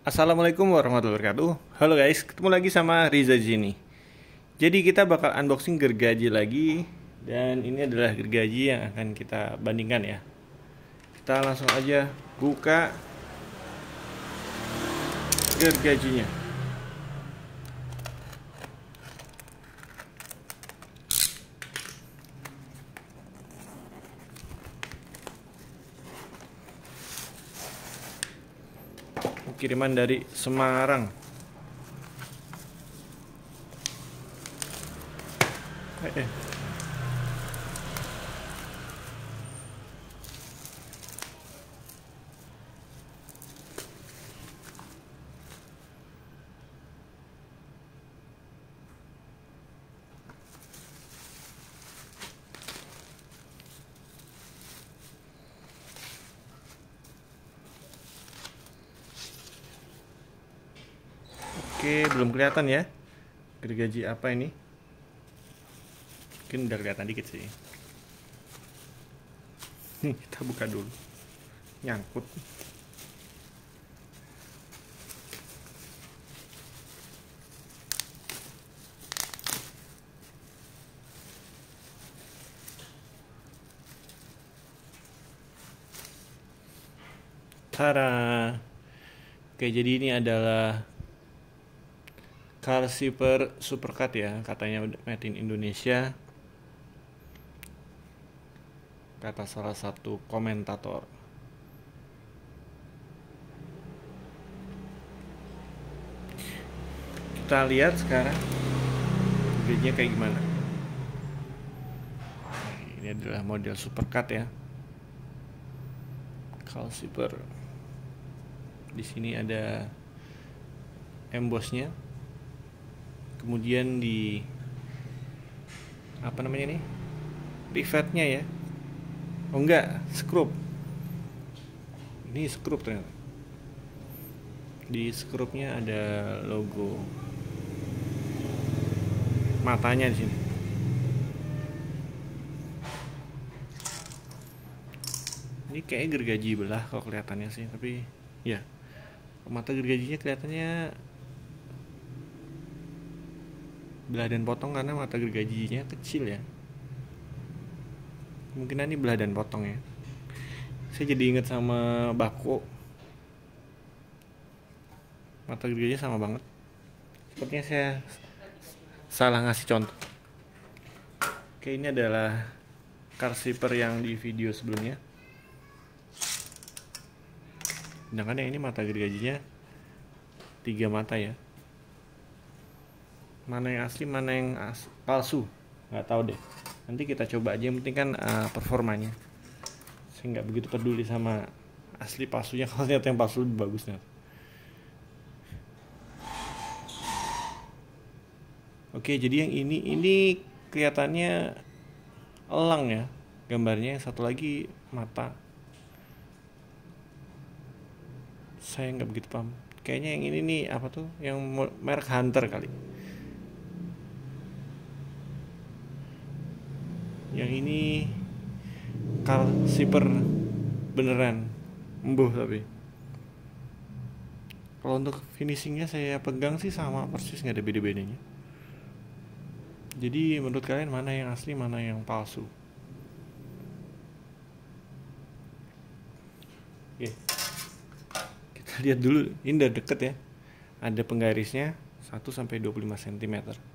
Assalamualaikum warahmatullahi wabarakatuh. Halo guys, ketemu lagi sama Riza di sini. Jadi kita bakal unboxing gergaji lagi Dan ini adalah gergaji yang akan kita bandingkan ya. Kita langsung aja buka Gergajinya kiriman dari Semarang eh, eh. Oke, belum kelihatan ya. Gergaji apa ini? Mungkin udah kelihatan dikit sih. Nih, kita buka dulu. Nyangkut. Tara. Oke, jadi ini adalah Car Super Supercut ya katanya made in Indonesia. Kata salah satu komentator. Kita lihat sekarang videonya kayak gimana. Ini adalah model supercut ya. Car Super di sini ada embossnya kemudian di apa namanya nih rivetnya ya. Oh enggak skrup ini skrup ternyata. Di skrupnya ada logo matanya di sini. Ini kayak gergaji belah kalau kelihatannya sih tapi ya mata gergajinya kelihatannya belah dan potong karena mata gergajinya kecil ya. Mungkin ini belah dan potong ya. Saya jadi inget sama bako. Mata gergajinya sama banget. Sepertinya saya salah ngasih contoh. Oke ini adalah car zipper yang di video sebelumnya. Sedangkan yang ini mata gergajinya tiga mata ya mana yang asli mana yang as palsu. Nggak tahu deh. Nanti kita coba aja yang penting kan uh, performanya. Saya nggak begitu peduli sama asli palsunya. Kalau ternyata yang palsu lebih bagus nih oke jadi yang ini ini kelihatannya elang ya. Gambarnya yang satu lagi mata. Saya nggak begitu paham. Kayaknya yang ini nih apa tuh? Yang merek Hunter kali yang ini car zipper beneran. Embuh tapi. Kalau untuk finishingnya saya pegang sih sama persis nggak ada beda-bedanya. Jadi menurut kalian mana yang asli mana yang palsu? Oke. Kita lihat dulu. Ini udah deket ya. Ada penggarisnya 1 sampai 25 cm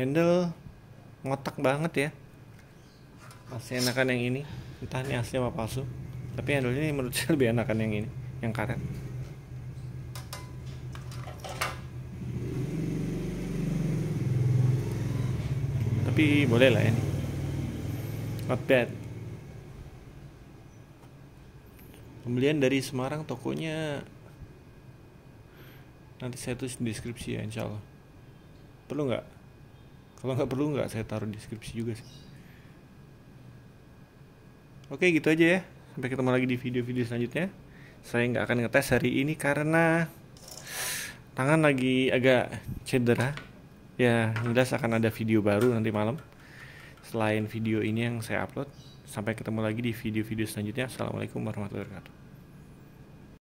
handle ngotak banget ya. Masih enakan yang ini. Entah ini asli apa palsu. Tapi handle ini menurut saya lebih enakan yang ini yang karet. Tapi boleh lah ini. Not bad. Pembelian dari Semarang tokonya nanti saya tulis di deskripsi ya insya Allah. Perlu nggak kalau nggak perlu nggak saya taruh deskripsi juga sih. Oke gitu aja ya. Sampai ketemu lagi di video-video selanjutnya. Saya nggak akan ngetes hari ini karena tangan lagi agak cedera. Ya jelas akan ada video baru nanti malam. Selain video ini yang saya upload sampai ketemu lagi di video-video selanjutnya. Assalamualaikum warahmatullahi wabarakatuh